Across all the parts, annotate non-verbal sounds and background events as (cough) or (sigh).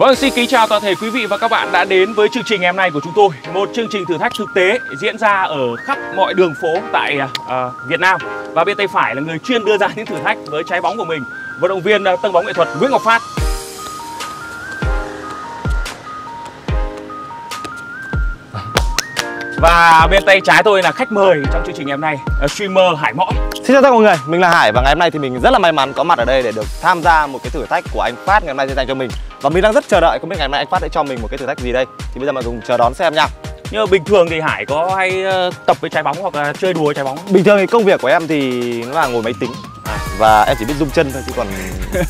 Vâng, xin kính chào toàn thể quý vị và các bạn đã đến với chương trình ngày hôm nay của chúng tôi. Một chương trình thử thách thực tế diễn ra ở khắp mọi đường phố tại uh, Việt Nam. Và bên tay phải là người chuyên đưa ra những thử thách với trái bóng của mình. Vận động viên à, uh, tân bóng nghệ thuật Nguyễn Ngọc Phát. Và bên tay trái tôi là khách mời trong chương trình ngày hôm nay uh, Streamer Hải Mõm Xin chào tất cả mọi người, mình là Hải và ngày hôm nay thì mình rất là may mắn có mặt ở đây để được tham gia một cái thử thách của anh Phát ngày hôm nay sẽ dành cho mình Và mình đang rất chờ đợi không biết ngày hôm nay anh Phát sẽ cho mình một cái thử thách gì đây Thì bây giờ mà cùng chờ đón xem nha Nhưng mà bình thường thì Hải có hay uh, tập với trái bóng hoặc là chơi đùa với trái bóng? Bình thường thì công việc của em thì nó là ngồi máy tính. Và em chỉ biết rung chân thôi chứ còn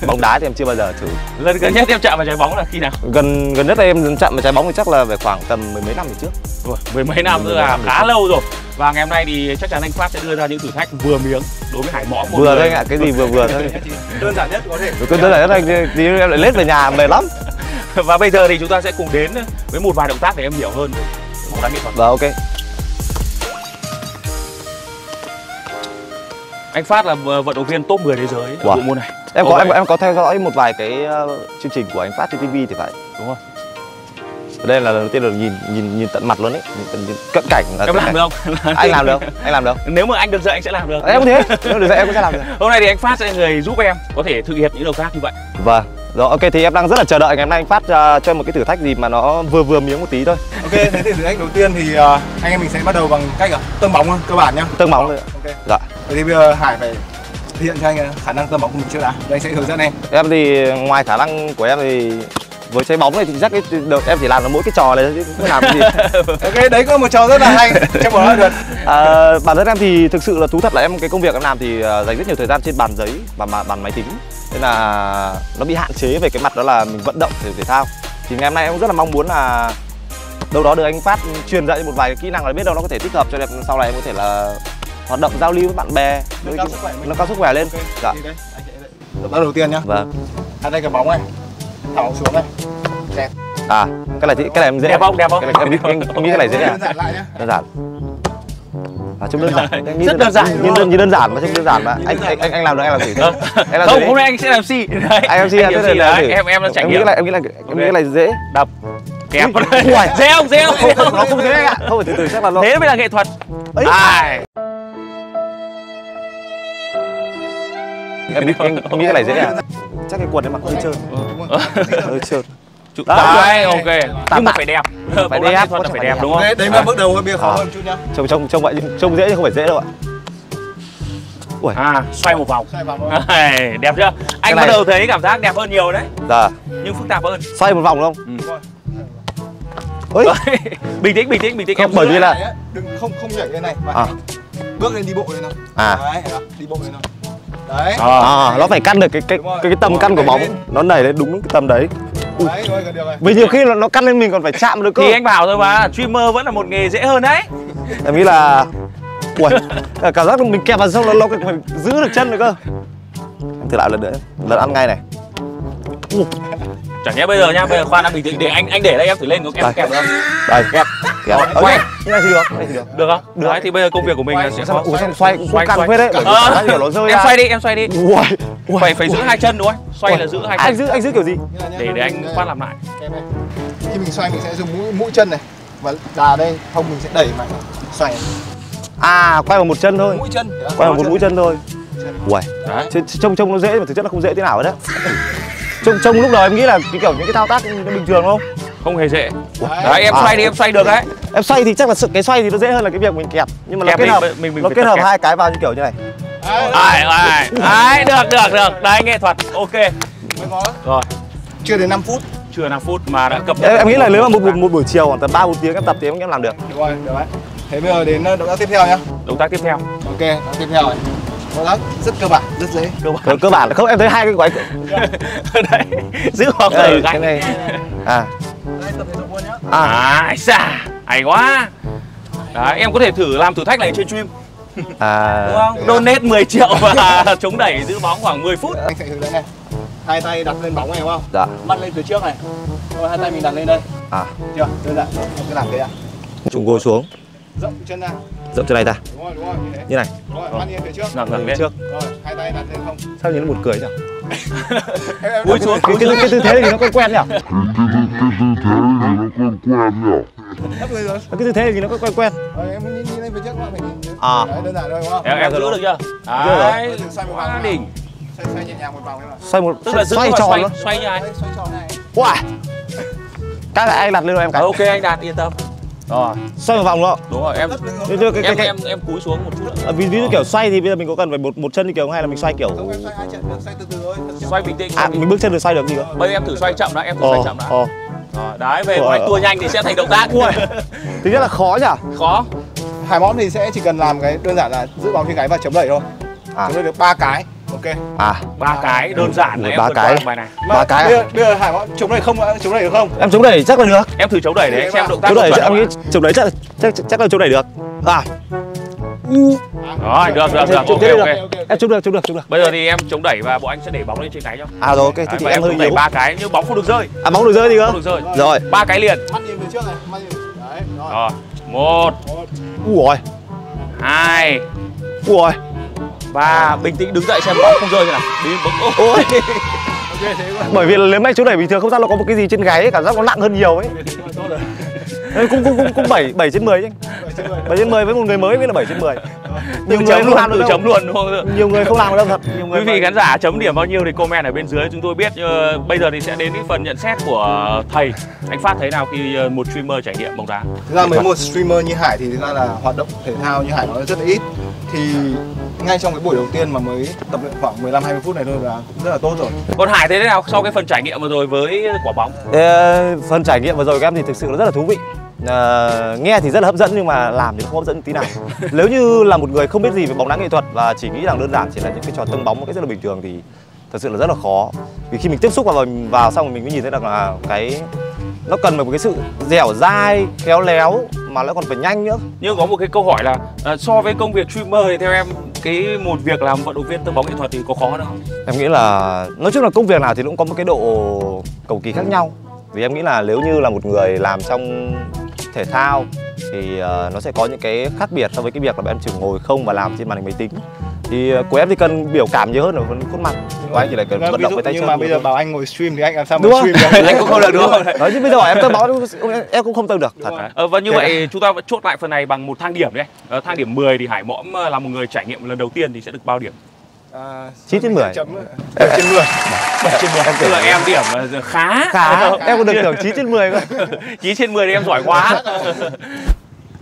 bóng đá thì em chưa bao giờ thử. Lần gần nhất em chạm vào trái bóng là khi nào? Gần gần nhất là em chạm vào trái bóng thì chắc là về khoảng tầm mười mấy năm về trước. Ủa, mười mấy năm tức là khá lâu rồi. Và ngày hôm nay thì chắc chắn anh Phát sẽ đưa ra những thử thách vừa miếng đối với Hải Mõm Vừa thôi anh ạ, cái gì vừa vừa thôi. (laughs) Đơn giản nhất có thể. Đơn giản nhất anh thì em lại lết về nhà mệt lắm. (laughs) Và bây giờ thì chúng ta sẽ cùng đến với một vài động tác để em hiểu hơn bóng đá nghệ thuật. Vâng ok Anh Phát là vận động viên top 10 thế giới wow. bộ môn này. Em có em, em có theo dõi một vài cái uh, chương trình của anh Phát trên TV thì phải Đúng không? ở đây là lần đầu tiên được nhìn nhìn nhìn tận mặt luôn ấy. Nhìn, nhìn cận cảnh là em làm được không? (laughs) Anh làm được anh làm được. Nếu mà anh được dạy anh sẽ làm được. Em cũng thế. Nếu được dạy em cũng sẽ làm được. Hôm nay thì anh phát sẽ người giúp em có thể thực hiện những động tác như vậy. Vâng rồi ok thì em đang rất là chờ đợi ngày hôm nay anh phát uh, cho một cái thử thách gì mà nó vừa vừa miếng một tí thôi. Ok thế thì thử thách đầu tiên thì uh, anh em mình sẽ bắt đầu bằng cách uh, tâng bóng cơ bản nhá. Tâng bóng thôi ok. Dạ. Vậy thì bây giờ hải phải thể hiện cho anh khả năng tâng bóng của mình trước đã. Rồi anh sẽ hướng dẫn em. Em thì ngoài khả năng của em thì với trái bóng này thì chắc cái được em chỉ làm được mỗi cái trò này chứ không làm cái gì. (laughs) Ok đấy có một trò rất là hay. Chắc bỏ được. À, bản thân em thì thực sự là thú thật là em cái công việc em làm thì uh, dành rất nhiều thời gian trên bàn giấy và bàn, bàn máy tính. Nên là nó bị hạn chế về cái mặt đó là mình vận động thể thể thao. Thì ngày hôm nay em cũng rất là mong muốn là đâu đó được anh phát truyền dạy một vài cái kỹ năng là biết đâu nó có thể tích hợp cho em sau này em có thể là hoạt động giao lưu với bạn bè nâng cao sức khỏe nâng cao sức khỏe lên. Okay. dạ. tác đầu tiên nhá. Vâng. Hai tay cầm bóng này thả bóng xuống này đẹp. À cái này thì cái này em dễ. Đẹp không? Đẹp không? Cái này, em, em, em nghĩ cái này dễ đơn giản lại nhá. Đơn giản. À trông đơn giản. Rất đơn giản nhìn đơn, nhìn đơn giản mà trông đơn giản mà. Anh anh anh anh làm được anh làm gì? Thế anh không hôm nay anh sẽ làm gì đấy anh MC anh MC đấy em em trải nghiệm em nghĩ là em nghĩ là em nghĩ là dễ. Đập. Kẹp. (laughs) Dễ không dễ không? Nó không dễ anh ạ. Không phải từ từ chắc là nó thế mới là nghệ thuật. Ai? Em biết em, em nghĩ cái này dễ à chắc cái quần em mặc hơi trơn (laughs) hơi trơn đấy ok nhưng mà phải đẹp phải đẹp thuật phải đẹp đúng không đấy là bước đầu hơi bia khó hơn chút nhá trông trông trông vậy trông dễ nhưng không phải dễ đâu ạ Ui. À, xoay một vòng. Xoay vòng (laughs) đẹp chưa? Anh bắt đầu thấy cảm giác đẹp hơn nhiều đấy. Dạ. Nhưng phức tạp hơn. Xoay một vòng không? Ừ. Ôi. (laughs) bình tĩnh, bình tĩnh, bình tĩnh. Không, bởi vì là đừng không không nhảy lên này mà à. bước lên đi bộ lên nào. À. Đấy, đi bộ lên nào. Đấy. À, nó phải căn được cái cái cái, cái tầm căn của bóng. Nó đẩy lên đúng cái tầm đấy. Đấy, rồi, được rồi. Vì nhiều khi là nó căn lên mình còn phải chạm được cơ. Thì anh bảo thôi mà, streamer vẫn là một nghề dễ hơn đấy. (laughs) Em nghĩ là Ui, cảm giác mình kẹp vào xong nó, nó phải giữ được chân được cơ Em thử lại lần nữa, lần ăn ngay này uh. Chẳng nhẽ bây giờ nhá, bây giờ khoan đã bình tĩnh để anh anh để đây em thử lên có kẹp kẹp được không? Đây, kẹp. Kẹp. Rồi, quay. Như này thì được, này thì được. Được không? Được. Đấy thì bây giờ công việc của mình là sẽ có xong xoay xoay, căng phết đấy. Ờ, nó rơi em xoay đi, em xoay đi. Ui, ui. Phải phải giữ hai chân đúng không? Xoay là giữ hai chân. Anh giữ anh giữ kiểu gì? Để để anh phát làm lại. Khi mình xoay mình sẽ dùng mũi mũi chân này và đà đây, không mình sẽ đẩy mạnh xoay. À, quay vào một chân thôi. Mũi chân. Quay vào một mũi chân thôi. Ui. Trông trông nó dễ mà thực chất nó không dễ thế nào hết đấy. Trông trông lúc đầu em nghĩ là cái kiểu những cái thao tác bình thường không? Không hề dễ. Đấy, đấy em à. xoay đi, em xoay được đấy. Em xoay thì chắc là sự cái xoay thì nó dễ hơn là cái việc mình kẹp. Nhưng mà kẹp nó kết hợp mình, mình, nó kết hợp hai cái vào như kiểu như này. Ai ai. Đấy, được được được. Đấy nghệ thuật. Ok. Rồi. Chưa đến 5 phút. Chưa 5 phút mà đã cập nhật. Em, em nghĩ là nếu mà một, một, một buổi chiều khoảng tầm 3 4 tiếng em tập thì em em làm được. Được rồi, được đấy. Thế bây giờ đến động tác tiếp theo nhá. Động tác tiếp theo. Ok, động tác tiếp theo này. Rất cơ bản, rất dễ. Cơ bản. cơ bản không em thấy hai cái gói. (laughs) đấy. Giữ khoảng thời cái này. À. Đây tập thể dục luôn nhá. À, xà. Hay quá. Đấy, em có thể thử làm thử thách này trên stream. À. Đúng không? Donate 10 triệu và (laughs) chống đẩy giữ bóng khoảng 10 phút. Anh sẽ hướng dẫn này. Hai tay đặt lên bóng này đúng không? Dạ. Mắt lên phía trước này. Rồi hai tay mình đặt lên đây. À. Chưa? Đơn giản. Cứ làm thế ạ. Trùng gối xuống. Rộng chân ra. Rộng chân này ra. Đúng rồi, đúng rồi, như thế. Như này. Rồi, nhìn phía trước. Ngẩng lên. Trước. Rồi, hai tay đặt lên không. Sao nhìn nó buồn cười nhỉ? (laughs) cúi xuống cái, cái, cái tư thế thì nó quen (laughs) quen nhỉ thấp người rồi cái tư thế thì nó quen quen em nhìn, nhìn lên phía trước các bạn nhìn À. Đấy, đơn giản thôi đúng không em em giữ được chưa Giữ rồi. đấy Xoay một quá vòng đỉnh xoay, xoay nhẹ nhàng một vòng ạ xoay một tức là giữ xoay tròn xoay xoay như Đấy, xoay tròn này wow cái là anh đặt lên rồi em cái Ờ, ok anh đạt yên tâm rồi xoay một vòng nữa đúng rồi em cái, cái, cái, em cái, em em cúi xuống một chút. Nữa À, ví, ví dụ kiểu xoay thì bây giờ mình có cần phải một một chân như kiểu hay là mình xoay kiểu Không em xoay hai trận được, xoay từ từ thôi. Xoay bình tĩnh à mình bước chân được xoay được gì cơ? Bây giờ em thử xoay chậm đã em thử xoay ồ chậm đã. ồ Rồi, đấy về Ủa, của anh ờ. tua nhanh thì sẽ thành động tác. (laughs) Ui. thứ nhất là khó nhỉ? Khó. Hai món thì sẽ chỉ cần làm cái đơn giản là giữ bóng trên gáy và chống đẩy thôi. À. Chống đẩy được ba cái Ok. À. Ba cái đơn giản là em ba cái. bài này. Ba cái bây giờ, bây giờ Hải chống đẩy không chống đẩy được không? em chống đẩy chắc là được. Em thử chống đẩy đấy xem động tác chống đẩy em nghĩ chống đẩy chắc chắc chắc là chống đẩy được. À. Rồi được được được. Ok ok. em chống được chống được chống được. Bây giờ thì em chống đẩy và bộ anh sẽ để bóng lên trên gáy cho à rồi ok thế thì em hơi đẩy yếu. ba cái nhưng bóng không được rơi. À bóng được rơi gì cơ. không được rơi. Rồi. Ba cái liền. Mắt nhìn về trước này, mắt nhìn Đấy, rồi. Rồi một. Ui rồi hai. Ui ba bình tĩnh đứng dậy xem bóng không rơi thế nào. Đi bóng ôi. Thế (laughs) bởi vì là nếu mà chống đẩy bình thường không sao nó có một cái gì trên gáy ấy, cảm giác nó nặng hơn nhiều ấy Nên cũng cũng cũng cũng bảy bảy trên 10 chứ Bảy trên mười. bảy trên 10 với một người mới mới là 7 trên 10 nhiều người chấm không luôn làm được chấm luôn đúng không? Nhiều người không làm được đâu thật. Nhiều người quý vị khán giả chấm điểm bao nhiêu thì comment ở bên dưới. Chúng tôi biết Ờ, bây giờ thì sẽ đến cái phần nhận xét của thầy. Anh phát thấy nào khi ờ, một streamer trải nghiệm bóng đá? Thực ra với một streamer như Hải thì thực ra là hoạt động thể thao như Hải nói rất là ít. Thì ngay trong cái buổi đầu tiên mà mới tập luyện khoảng 15-20 phút này thôi là cũng rất là tốt rồi. Còn hải thấy thế nào sau cái phần trải nghiệm vừa rồi với quả bóng? Ờ, phần trải nghiệm vừa rồi của em thì thực sự nó rất là thú vị Ờ, nghe thì rất là hấp dẫn nhưng mà làm thì không hấp dẫn tí nào. (laughs) Nếu như là một người không biết gì về bóng đá nghệ thuật và chỉ nghĩ rằng đơn giản chỉ là những cái trò tông bóng một cách rất là bình thường thì thật sự là rất là khó. Vì khi mình tiếp xúc vào vào xong mình mới nhìn thấy rằng là cái nó cần một cái sự dẻo dai khéo léo mà nó còn phải nhanh nữa. Nhưng có một cái câu hỏi là ờ, so với công việc streamer thì theo em cái một việc làm vận động viên tông bóng nghệ thuật thì có khó đâu không? em nghĩ là nói chung là công việc nào thì cũng có một cái độ cầu kỳ khác nhau. Vì em nghĩ là nếu như là một người làm trong thể thao thì ờ, nó sẽ có những cái khác biệt so với cái việc là em chỉ ngồi không và làm trên màn hình máy tính. Thì ờ, của em thì cần biểu cảm nhiều hơn ở phần khuôn mặt của anh chỉ là cần Vâng, vận động với tay nhưng chân mà nhiều bây giờ bảo anh ngồi stream thì anh làm sao Đúng mà không? stream được? Anh cũng không được đúng không? Nói chứ bây giờ hỏi em tơ báo em cũng không tơ được thật. Ờ, và như Thế vậy chúng ta vẫn chốt lại phần này bằng một thang điểm đấy ờ, thang điểm 10 thì hải mõm là một người trải nghiệm lần đầu tiên thì sẽ được bao điểm à, Chín trên mười. (laughs) chấm bảy trên 10 7 trên 10 tức là em điểm ờ, khá. Khá? Em còn được tưởng 9 trên 10 cơ 9 trên 10 thì em giỏi quá. (laughs)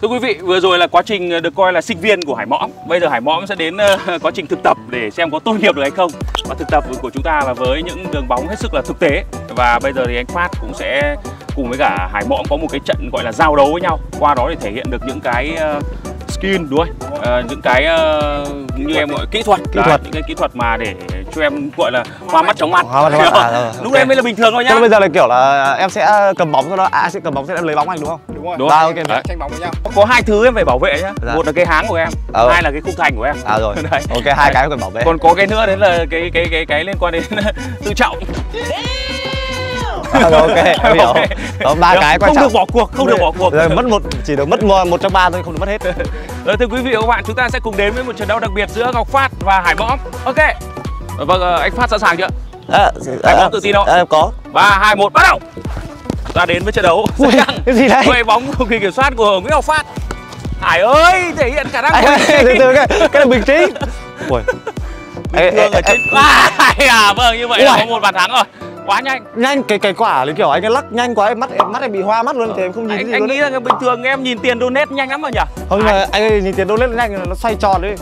Thưa quý vị, vừa rồi là quá trình được coi là sinh viên của Hải Mõm. Bây giờ Hải Mõm sẽ đến ờ, (laughs) quá trình thực tập để xem có tốt nghiệp được hay không. Và thực tập của chúng ta là với những đường bóng hết sức là thực tế. Và bây giờ thì anh Phát cũng sẽ cùng với cả Hải Mõm có một cái trận gọi là giao đấu với nhau. Qua đó để thể hiện được những cái ờ, skill đúng không? Ờ, những cái ờ, như em gọi kỹ thuật Kỹ thuật. những cái kỹ thuật mà để cho em gọi là hoa mắt chóng mặt. Hoa mắt chóng mắt, à, rồi, lúc ok. đấy mới là bình thường thôi nhá. Thế bây giờ là kiểu là em sẽ cầm bóng sau đó à sẽ cầm bóng sẽ em lấy bóng anh đúng không? Đúng rồi. Đúng. Và ok Đấy. tranh bóng với nhau. Có hai thứ em phải bảo vệ nhá. Dạ. một là cái háng của em Ờ. hai là cái khung thành của em. À rồi. (laughs) Đấy. ok hai cái cần bảo vệ. Còn có cái nữa đấy là cái cái cái cái liên quan đến (laughs) tự trọng. À, rồi, ok em (laughs) hiểu. Đó ba cái quan không trọng. được bỏ cuộc không được bỏ cuộc. rồi mất một chỉ được mất một, một trong ba thôi không được mất hết rồi thưa quý vị và các bạn chúng ta sẽ cùng đến với một trận đấu đặc biệt giữa ngọc phát và hải mõm. Ok. Vâng ờ, anh phát sẵn sàng chưa? À, Anh có tự tin không? à, em có. Ba hai một bắt đầu. Chúng ta đến với trận đấu. Ui, cái gì đấy? Quay bóng không quyền kiểm soát của nguyễn ngọc phát. Hải ơi thể hiện khả năng của ai, từ mình. từ cái cái là bình tĩnh. Ui. Ê, thường ở trên à, (laughs) à vâng như vậy là có một bàn thắng rồi quá nhanh. Nhanh cái cái quả là kiểu anh ấy lắc nhanh quá em mắt em mắt em bị hoa mắt luôn thì em không nhìn anh, gì anh luôn nghĩ đấy. rằng bình thường em nhìn tiền donate nhanh lắm mà nhỉ? Không mà anh ơi nhìn tiền đô lên nhanh nó xoay tròn đấy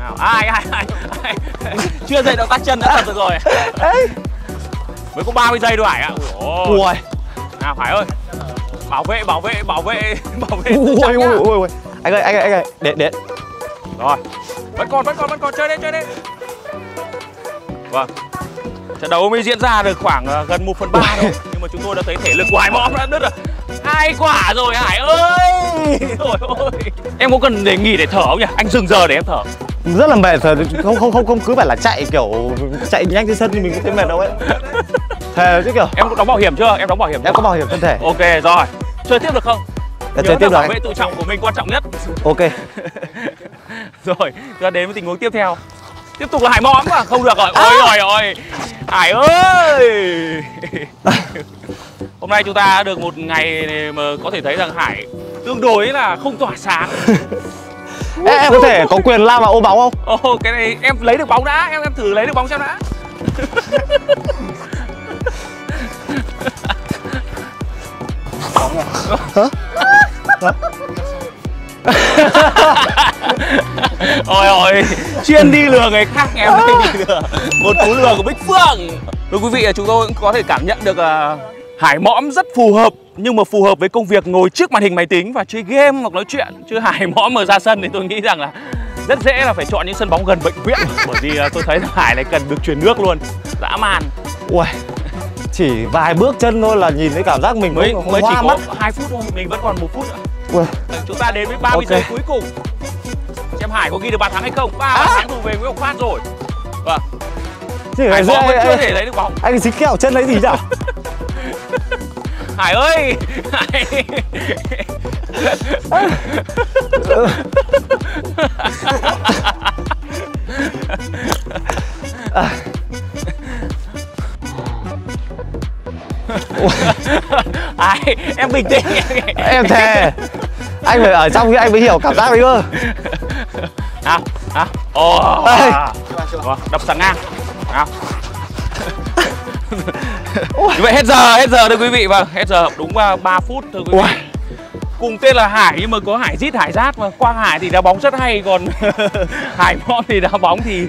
Nào, ai, ai, ai, ai, (laughs) chưa dậy động tác chân đã được rồi. Ấy. Mới có 30 giây thôi Hải ạ. Ôi, ui. Nào Hải ơi. Bảo vệ bảo vệ bảo vệ (laughs) bảo vệ ui nhá. ui ui. Anh ơi anh ơi anh ơi để để. Rồi. Vẫn còn vẫn còn vẫn còn chơi đi chơi đi vâng trận đấu mới diễn ra được khoảng ờ, gần 1 phần ba thôi. Nhưng mà chúng tôi đã thấy thể lực của Hải mõm đã đứt rồi. Hai quả rồi Hải ơi? (laughs) Ôi ôi em có cần để nghỉ để thở không nhỉ? Anh dừng giờ để em thở. Rất là mệt rồi. Không không không không cứ phải là chạy kiểu chạy nhanh trên sân thì mình cũng thấy mệt đâu ấy. Thề chứ kiểu. Em có đóng bảo hiểm chưa? Em đóng bảo hiểm em có bảo hiểm thân thể. Ok rồi. Chơi tiếp được không? Nhớ chơi tiếp được bảo vệ tự trọng của mình quan trọng nhất. Ok. (laughs) Rồi ta đến với tình huống tiếp theo tiếp tục là hải mõm à không được rồi. Ôi rồi ôi hải ơi. (laughs) Hôm nay chúng ta được một ngày mà có thể thấy rằng hải tương đối là không tỏa sáng. (laughs) Em, em có thể có quyền lao vào ô bóng không? Ồ, cái này em lấy được bóng đã, em em thử lấy được bóng xem đã. (laughs) ôi ôi chuyên đi lừa người khác em đây đi lừa. Một cú lừa của bích phương. Thưa quý vị chúng tôi cũng có thể cảm nhận được là hải mõm rất phù hợp nhưng mà phù hợp với công việc ngồi trước màn hình máy tính và chơi game hoặc nói chuyện. Chứ hải mõm mà ra sân thì tôi nghĩ rằng là rất dễ là phải chọn những sân bóng gần bệnh viện. Bởi vì à, tôi thấy là hải này cần được truyền nước luôn. Dã man. Ui chỉ vài bước chân thôi là nhìn thấy cảm giác mình mới mới chỉ có mắt. 2 phút thôi mình vẫn còn một phút nữa. Ui. chúng ta đến với 30 Ok. giây cuối cùng hải có ghi được bàn thắng hay không? Ba bàn thắng thuộc về nguyễn ngọc phát rồi. Vâng. Chỉ hải võ vẫn chưa thể lấy được bóng. anh dính kẹo chân lấy gì nhỉ? (laughs) Hải ơi! Hải Ai, em bình tĩnh. Em thề. Anh phải ở trong anh mới hiểu cảm giác đấy cơ ồ. Vâng, đập sang ngang. Nào. (laughs) Như vậy hết giờ hết giờ thưa quý vị vâng hết giờ đúng uh, 3 phút thưa quý vị. Cùng tên là Hải nhưng mà có Hải Rít Hải Rát mà. Quang Hải thì đá bóng rất hay còn (laughs) Hải Mom thì đá bóng thì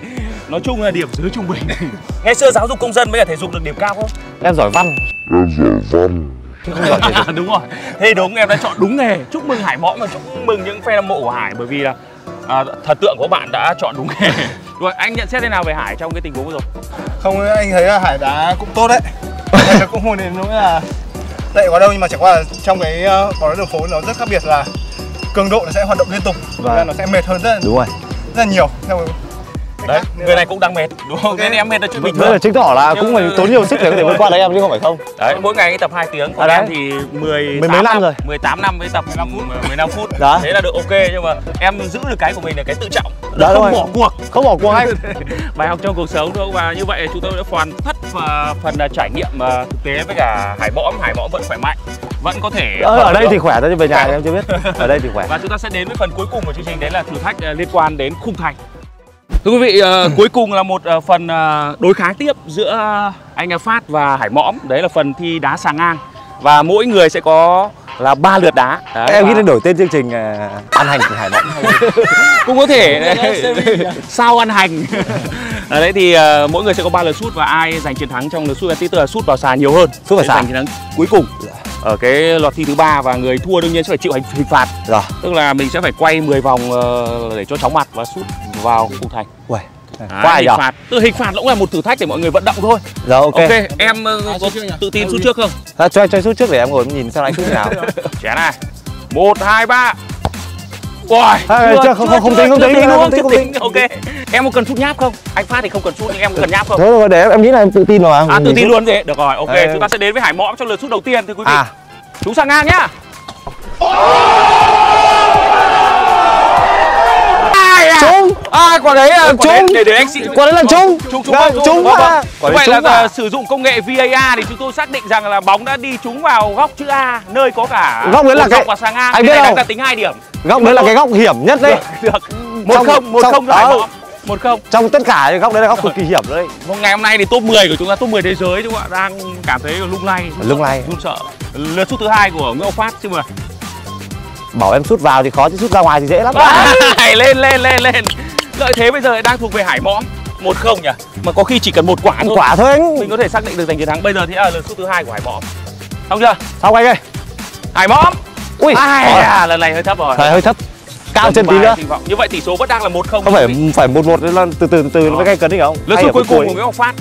nói chung là điểm dưới trung bình. (laughs) Ngày xưa giáo dục công dân với cả thể dục được điểm cao không? Em giỏi văn. Đúng rồi. Thế đúng em đã chọn đúng nghề. Chúc mừng Hải Mõm và chúc mừng những fan hâm mộ của Hải bởi vì là à, thần tượng của bạn đã chọn đúng nghề (laughs) rồi anh nhận xét thế nào về Hải trong cái tình huống vừa rồi? Không anh thấy là hải đá cũng tốt đấy. Cũng không đến nỗi là tệ quá đâu nhưng mà chẳng qua là trong cái ờ, bóng đá đường phố nó rất khác biệt là cường độ nó sẽ hoạt động liên tục. Vâng. và nó sẽ mệt hơn rất là, đúng rồi. rất là nhiều. Theo đấy người này cũng đang mệt. Đúng không? Ok. nên em mệt là chuyện bình Đấy là thường. Chứng tỏ là Nhưng cũng phải tốn nhiều sức để có thể vượt qua được em chứ không phải không? Đấy. Mỗi ngày tập 2 tiếng còn À, em đấy. thì 10 Mười mấy năm rồi. 18 năm với tập 15 phút 15 phút. Đó. thế là được ok nhưng mà em giữ được cái của mình là cái tự trọng. Đó, không rồi. bỏ cuộc. Không bỏ cuộc. Anh (laughs) bài học trong cuộc sống thôi và như vậy chúng tôi đã hoàn tất và phần là trải nghiệm ờ, thực tế với cả hải mõm. Hải mõm vẫn khỏe mạnh vẫn có thể ở, thở ở đây được. thì khỏe thôi chứ về nhà thì em chưa biết. Ở đây thì khỏe. (laughs) Và chúng ta sẽ đến với phần cuối cùng của chương trình đấy là thử thách ờ, liên quan đến khung thành thưa quý vị ờ, cuối cùng là một ờ, phần ờ, đối kháng tiếp giữa anh Phát và Hải Mõm. Đấy là phần thi đá xà ngang. Và mỗi người sẽ có là ba lượt đá. Đấy, em nghĩ và nên đổi tên chương trình à, ăn hành của hải mộng (laughs) cũng có thể. Sao ăn hành? Ở (laughs) đấy thì ờ, mỗi người sẽ có ba lượt sút và ai giành chiến thắng trong lượt sút tí tức là sút vào xà nhiều hơn. Sút vào giành chiến thắng cuối cùng ở cái loạt thi thứ ba và người thua đương nhiên sẽ phải chịu hình, hình phạt. Rồi. Tức là mình sẽ phải quay 10 vòng ờ, để cho chóng mặt và sút vào khung thành. Uầy, Đấy, khoai hình phạt. Từ hình phạt cũng là một thử thách để mọi người vận động thôi. Rồi ok, ok, em ờ, có tự tin sút trước không? À, cho cho suốt trước để em ngồi em nhìn xem anh suốt thế nào. Chén này. Một hai ba Ôi, À, chưa, không- không- không tính, không tính, không không? tính, Chưa không tính, ok. Em có cần sút nháp không? Anh Phát thì không cần sút nhưng em có cần nháp không? thôi rồi để em, em nghĩ là em tự tin rồi À, tự tin luôn gì? Được rồi, ok. Ê. Chúng ta sẽ đến với Hải Mõm trong lượt sút đầu tiên thưa quý vị. à Chúng sang ngang nhá. Ai à? trúng À, quả đấy là trúng. để để anh xin. quả đấy là trúng Trúng trúng trúng trúng Vâng, vâng. quả Như vậy là trúng à, sử dụng công nghệ VAR thì chúng tôi xác định rằng là bóng đã đi trúng vào góc chữ A nơi có cả Góc đấy là cái- và sang ngang. anh biết không? đang tính hai điểm. góc đấy là cái góc hiểm nhất đấy Được, được. Một không, một không giải ờ. Một không. trong tất cả cái góc đấy là góc cực kỳ hiểm đấy Một ngày hôm nay thì top 10 của chúng ta top 10 thế giới đúng không ạ? Đang cảm thấy lung lay. lung lay run sợ. Lượt sút thứ hai của Nguyễn Phát xin mời. bảo em sút vào thì khó chứ sút ra ngoài thì dễ lắm (laughs) Ai, lên lên lên lên. Lợi thế bây giờ đang thuộc về Hải Mõm. Một không nhỉ? Mà có khi chỉ cần một quả thôi. quả thôi anh Mình có thể xác định được giành chiến thắng. Bây giờ thì là lượt sút thứ hai của Hải Mõm. Xong chưa? xong anh ơi Hải Mõm. ui Ai Rồi, à, lần này hơi thấp rồi. thời hơi thấp cao chân tí nữa. Như vậy tỷ số vẫn đang là 1-0. không phải phải một một từ từ từ mới gây cấn đấy không Lượt sút cuối cùng của Nguyễn Ngọc Phát.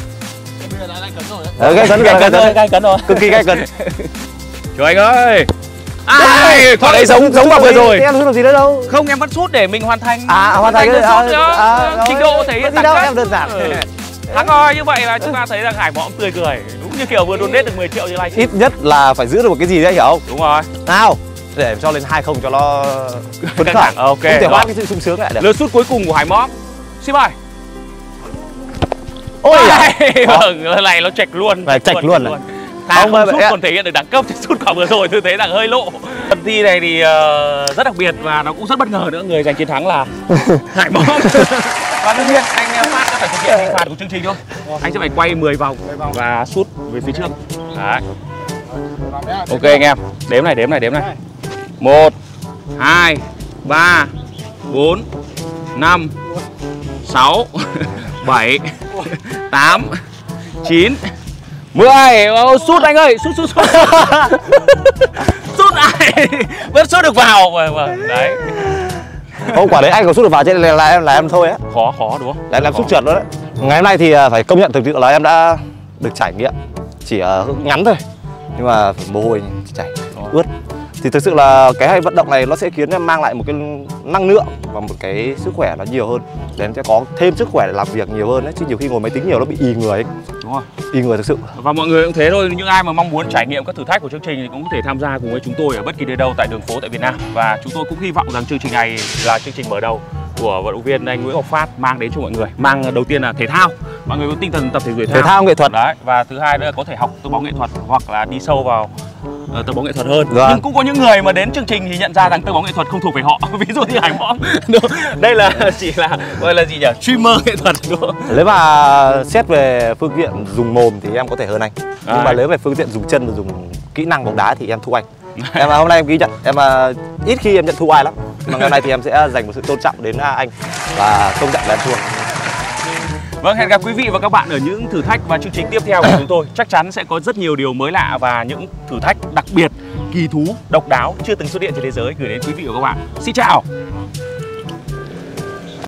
Ờ, gây cấn rồi, gây cấn rồi. cực kỳ gây cấn Trời anh ơi. Ai, quả đấy giống giống vào vừa rồi. em sút được gì nữa đâu. Không em vẫn sút để mình hoàn thành à hoàn thành cái sút nữa. trình độ thể hiện đâu em đơn giản. Ừ. Thắng rồi, như vậy là chúng ta thấy rằng Hải Mõm tươi cười. Đúng như kiểu vừa donate được 10 triệu như này ít nhất là phải giữ được một cái gì đấy hiểu không? Đúng rồi. Nào để cho lên hai không cho nó (laughs) phấn khởi. Ok, không thể hóa cái sự sung sướng lại được. Lượt sút cuối cùng của Hải Mõm Xin mời. Ôi (laughs) vâng lần này nó chạch luôn. Này, chạch luôn. này. Ông không sút còn thể hiện được đẳng cấp thì (laughs) sút quả vừa rồi tôi thấy là hơi lộ. Phần thi này thì ờ, rất đặc biệt và nó cũng rất bất ngờ nữa. Người giành chiến thắng là (laughs) Hải Mom và đương nhiên anh ờ, Phát sẽ phải thực hiện hình phạt của chương trình thôi. Anh sẽ phải quay 10 vòng và sút về phía trước. Đấy. Ok anh em. Đếm này đếm này đếm này. Một hai ba bốn năm sáu (laughs) bảy tám chín mười Ô, sút anh ơi sút sút sút. (laughs) Sút ai? Vẫn sút được vào. Vâng vâng đấy. Hôm quả đấy anh có sút được vào trên là, là em là em thôi á. Khó khó đúng không? Là em làm Khó. sút trượt luôn đấy Ngày hôm nay thì à, phải công nhận thực sự là em đã được trải nghiệm Chỉ ngắn thôi. Nhưng mà phải mồ hôi chảy ướt Thì thực sự là cái vận động này nó sẽ khiến em mang lại một cái năng lượng Và một cái sức khỏe nó nhiều hơn. Để em sẽ có thêm sức khỏe để làm việc nhiều hơn đấy Chứ nhiều khi ngồi máy tính nhiều nó bị ì người ấy. Đúng rồi. Y người thực sự. Và mọi người cũng thế thôi, những ai mà mong muốn trải nghiệm các thử thách của chương trình thì cũng có thể tham gia cùng với chúng tôi ở bất kỳ nơi đâu tại đường phố tại Việt Nam. Và chúng tôi cũng hy vọng rằng chương trình này là chương trình mở đầu của vận động viên anh Nguyễn Ngọc Phát mang đến cho mọi người. Mang đầu tiên là thể thao, mọi người có tinh thần tập thể dục thể Thể thao nghệ thuật. Đấy, và thứ hai nữa là có thể học tơ bóng nghệ thuật hoặc là đi sâu vào ờ, tơ bóng nghệ thuật hơn. Vâng. Nhưng cũng có những người mà đến chương trình thì nhận ra rằng tơ bóng nghệ thuật không thuộc về họ. (laughs) Ví dụ như Hải Mõm. Đây là (laughs) chỉ là gọi là gì nhỉ? Streamer nghệ thuật đúng không? Nếu mà xét về phương tiện dùng mồm thì em có thể hơn anh Nhưng À. mà nếu về phương tiện dùng chân và dùng kỹ năng bóng đá thì em thua anh (laughs) Em hôm nay em ghi nhận, em à, ít khi em nhận thua ai lắm Mà ngày hôm nay thì em sẽ dành một sự tôn trọng đến à, anh Và công nhận là em thua Vâng, hẹn gặp quý vị và các bạn ở những thử thách và chương trình tiếp theo của chúng tôi. Chắc chắn sẽ có rất nhiều điều mới lạ và những thử thách đặc biệt, kỳ thú, độc đáo chưa từng xuất hiện trên thế giới gửi đến quý vị và các bạn. Xin chào.